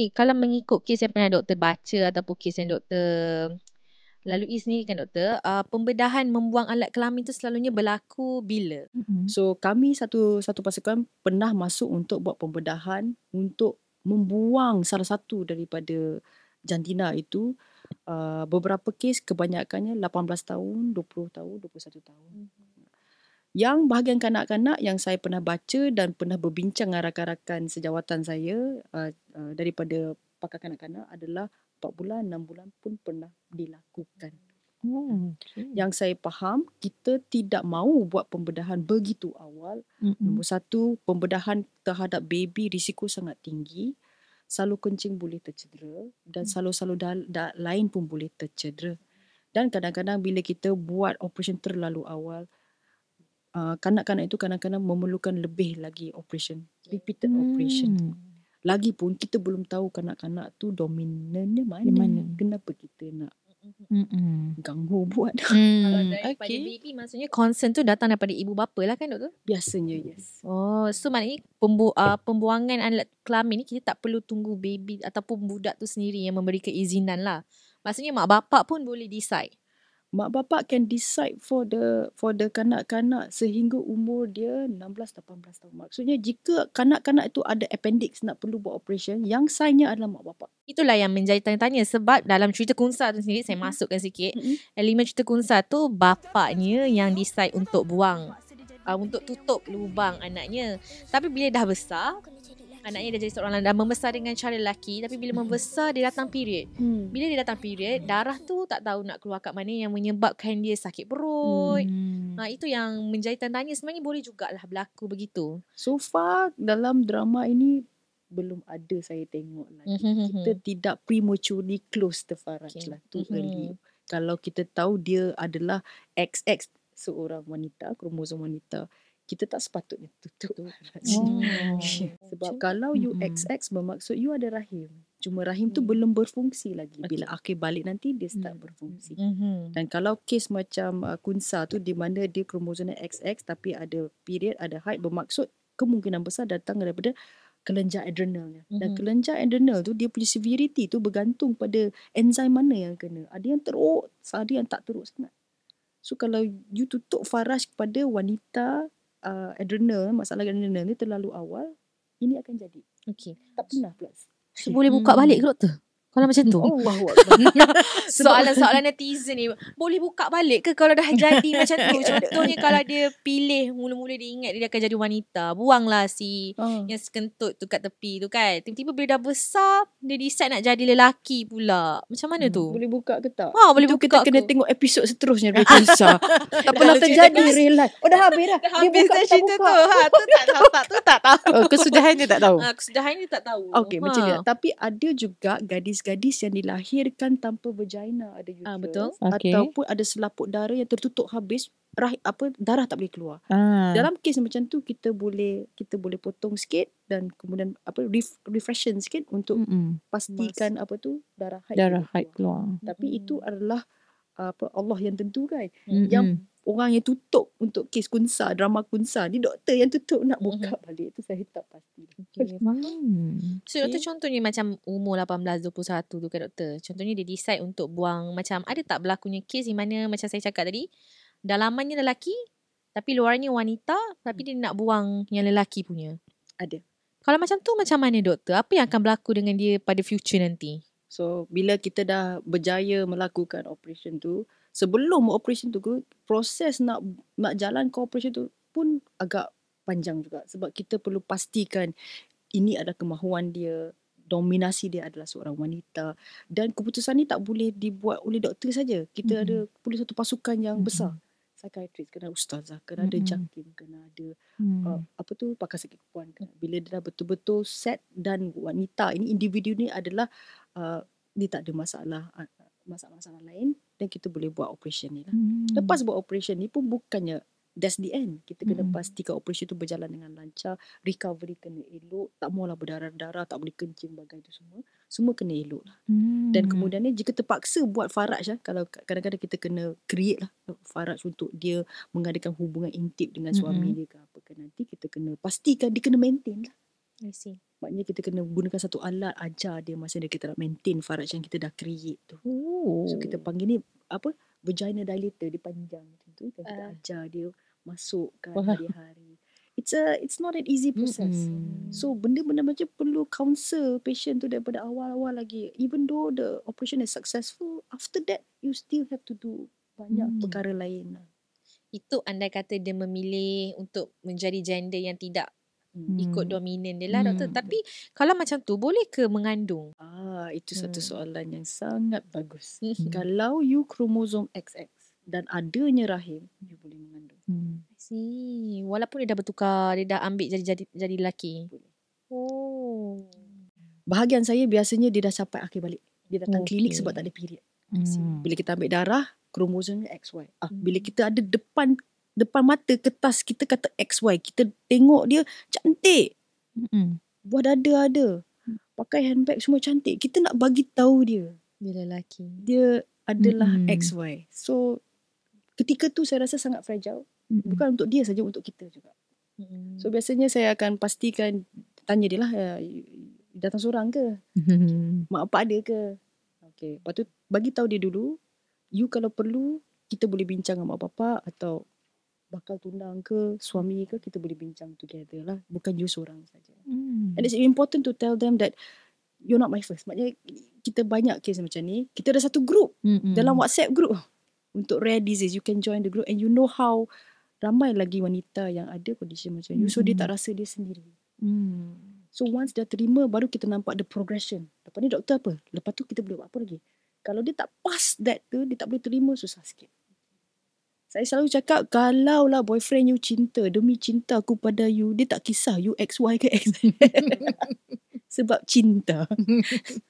Okay, kalau mengikut kes yang pernah doktor baca ataupun kes yang doktor lalui sendiri kan doktor, uh, pembedahan membuang alat kelamin tu selalunya berlaku bila? Mm-hmm. So kami satu satu pasukan pernah masuk untuk buat pembedahan untuk membuang salah satu daripada jantina itu uh, beberapa kes kebanyakannya 18 tahun, 20 tahun, 21 tahun. Yang bahagian kanak-kanak yang saya pernah baca dan pernah berbincang dengan rakan-rakan sejawatan saya uh, uh, daripada pakar kanak-kanak adalah 4 bulan, 6 bulan pun pernah dilakukan. Oh, okay. Yang saya faham, kita tidak mahu buat pembedahan begitu awal. Mm-mm. Nombor satu, pembedahan terhadap baby risiko sangat tinggi. Salur kencing boleh tercedera dan salur-salur da- da- lain pun boleh tercedera. Dan kadang-kadang bila kita buat operation terlalu awal, uh, kanak-kanak itu kadang-kadang memerlukan lebih lagi operation, repeated operation. Hmm. Lagipun kita belum tahu kanak-kanak tu dominannya mana. Di mana? Kenapa kita nak Mm-mm. ganggu buat? Kalau Hmm, daripada okay. baby maksudnya concern tu datang daripada ibu bapa lah kan doktor? Biasanya yes. Oh, so maknanya pembu- uh, pembuangan alat kelamin ni kita tak perlu tunggu baby ataupun budak tu sendiri yang memberi keizinan lah. Maksudnya mak bapak pun boleh decide. Mak bapak can decide for the for the kanak-kanak sehingga umur dia 16 18 tahun. Maksudnya jika kanak-kanak itu ada appendix nak perlu buat operation, yang signnya adalah mak bapak. Itulah yang menjadi tanya-tanya sebab dalam cerita kunsa tu sendiri saya masukkan sikit. Mhm. Elemen cerita kunsa tu bapaknya yang decide untuk buang uh, untuk tutup lubang anaknya. Tapi bila dah besar, anaknya dah jadi seorang lelaki dan membesar dengan cara lelaki tapi bila membesar dia datang period. Hmm. Bila dia datang period, darah tu tak tahu nak keluar kat mana yang menyebabkan dia sakit perut. Hmm. Ha, itu yang menjadi tanda tanya sebenarnya boleh jugalah berlaku begitu. So far dalam drama ini belum ada saya tengok lagi. Mhm, Kita tidak prematurely close the Faraj Okay. lah. Too Mhm. early. Kalau kita tahu dia adalah XX seorang wanita, kromosom wanita, kita tak sepatutnya tutup. Oh. Sebab Macam- kalau you. XX bermaksud you ada rahim. Cuma rahim tu Hmm. belum berfungsi lagi. Bila Okay. akhir balik nanti dia start Hmm. berfungsi. Mhm. Dan kalau kes macam uh, kunsa tu di mana dia kromosomnya XX tapi ada period, ada haid bermaksud kemungkinan besar datang daripada kelenjar adrenalnya. Dan Mhm. kelenjar adrenal tu dia punya severity tu bergantung pada enzim mana yang kena. Ada yang teruk, ada yang tak teruk sangat. So kalau you tutup faraj kepada wanita uh, adrenal, masalah adrenal ni terlalu awal, ini akan jadi. Okey. Tak pernah pula. So, boleh buka Hmm. balik ke doktor? Kalau macam tu. Oh. Soalan-soalan netizen ni boleh buka balik ke kalau dah jadi macam tu? Contohnya kalau dia pilih mula-mula dia ingat dia akan jadi wanita, buanglah si Ah. yang sekentut tu kat tepi tu kan. Tiba-tiba bila dah besar, dia decide nak jadi lelaki pula. Macam mana tu? Boleh buka ke tak? Ha, boleh Itu buka kita kena ke? tengok episod seterusnya dari Kunsa. tak pernah terjadi real life. Oh dah habis dah. Dah Dia habis buka dah tak cerita buka. tu. Ha, tu tak tahu. Tak, tu tak tahu. Oh, kesudahan dia tak tahu. Ha, kesudahan ni tak tahu. Okey, ha. macam ni. Tapi ada juga gadis-gadis yang dilahirkan tanpa vagina ada uterus. Ah, betul. Okey. Ataupun ada selaput darah yang tertutup habis rah, apa darah tak boleh keluar. Ah. Dalam kes macam tu kita boleh kita boleh potong sikit dan kemudian apa ref, refreshen sikit untuk Mm-mm. pastikan apa tu darah haid. darah haid keluar. keluar. Tapi Mm. itu adalah apa Allah yang tentukan. Mm. Yang Mm-mm. Orang yang tutup untuk kes kunsa, drama kunsa, ni doktor yang tutup nak buka Mhm. balik. Itu saya tak pasti. Okey. Hmm. So doktor contohnya macam umur 18 21 tu kan doktor. Contohnya dia decide untuk buang macam ada tak berlakunya kes di mana macam saya cakap tadi dalamannya lelaki tapi luarnya wanita tapi dia nak buang yang lelaki punya. Ada. Kalau macam tu macam mana doktor? Apa yang akan berlaku dengan dia pada future nanti? So bila kita dah berjaya melakukan operation tu, sebelum operation tu proses nak nak jalan ke operation tu pun agak panjang juga sebab kita perlu pastikan ini adalah kemahuan dia, dominasi dia adalah seorang wanita dan keputusan ni tak boleh dibuat oleh doktor saja. Kita Mm-mm. ada perlu satu pasukan yang Mm-mm. besar. Psychiatrist, kena ustazah, kena ada Mm-mm. jakim, kena ada Hmm. uh, apa tu pakar sakit perempuan kan. Bila dia dah betul-betul set dan wanita ini individu ni adalah uh, dia tak ada masalah uh, masalah-masalah lain dan kita boleh buat operation ni lah. Hmm. Lepas buat operation ni pun bukannya that's the end. Kita kena Mm-mm. pastikan operation tu berjalan dengan lancar, recovery kena elok, tak maulah berdarah-darah, tak boleh kencing bagai tu semua. Semua kena elok lah. Hmm. Dan kemudian ni jika terpaksa buat faraj lah, kalau kadang-kadang kita kena create lah faraj untuk dia mengadakan hubungan intim dengan suami Mm-mm. dia ke apa ke nanti kita kena pastikan dia kena maintain lah. I see. Maknanya kita kena gunakan satu alat ajar dia masa dia kita nak maintain Faraj yang kita dah create tu. Oh. So kita panggil ni apa? Vagina dilator dia panjang macam tu. Dan kita Ah. ajar dia masukkan Wah. hari-hari. It's a it's not an easy process. Mm-mm. So benda-benda macam perlu counsel patient tu daripada awal-awal lagi. Even though the operation is successful, after that you still have to do banyak Hmm. perkara lain. lah. Itu andai kata dia memilih untuk menjadi gender yang tidak Hmm. ikut dominan dia lah doktor. Hmm. Tapi kalau macam tu boleh ke mengandung? Ah, itu satu Hmm. soalan yang sangat bagus. Hmm. Kalau you kromosom XX dan adanya rahim, you boleh mengandung. Hmm. I see. Walaupun dia dah bertukar, dia dah ambil jadi jadi jadi lelaki. Boleh. Oh. Bahagian saya biasanya dia dah capai akhir balik. Dia datang klinik Okey. sebab tak ada period. Hmm. Bila kita ambil darah, kromosomnya XY. Ah, Hmm. bila kita ada depan depan mata kertas kita kata XY, kita tengok dia cantik. Hmm. Buah dada ada. Pakai handbag semua cantik. Kita nak bagi tahu dia. Dia lelaki. Dia adalah Mm-mm. XY. So ketika tu saya rasa sangat fragile. Hmm. Bukan untuk dia saja, untuk kita juga. So biasanya saya akan pastikan tanya dia lah, "Ya, you- you datang seorang ke? Hmm. Mak apa ada ke? Okay. Lepas tu bagi tahu dia dulu, you kalau perlu kita boleh bincang dengan mak bapak atau bakal tunang ke, suami ke, kita boleh bincang together lah. Bukan you seorang saja. Hmm. And it's important to tell them that you're not my first. Maknanya kita banyak kes macam ni. Kita ada satu group Hmm. dalam WhatsApp group untuk rare disease. You can join the group and you know how ramai lagi wanita yang ada condition macam you. So dia Mm-mm. tak rasa dia sendiri. Hmm. So once dia terima baru kita nampak the progression. Lepas ni doktor apa? Lepas tu kita boleh buat apa lagi? Kalau dia tak pass that tu, dia tak boleh terima susah sikit. Saya selalu cakap kalau lah boyfriend you cinta demi cinta aku pada you, dia tak kisah you XY ke XZ. Sebab cinta.